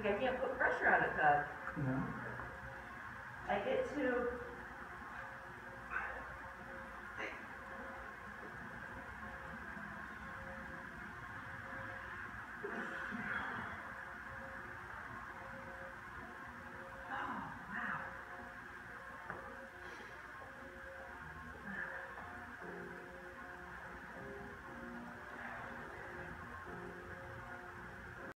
Like, I can't put pressure on a tub. No? I get to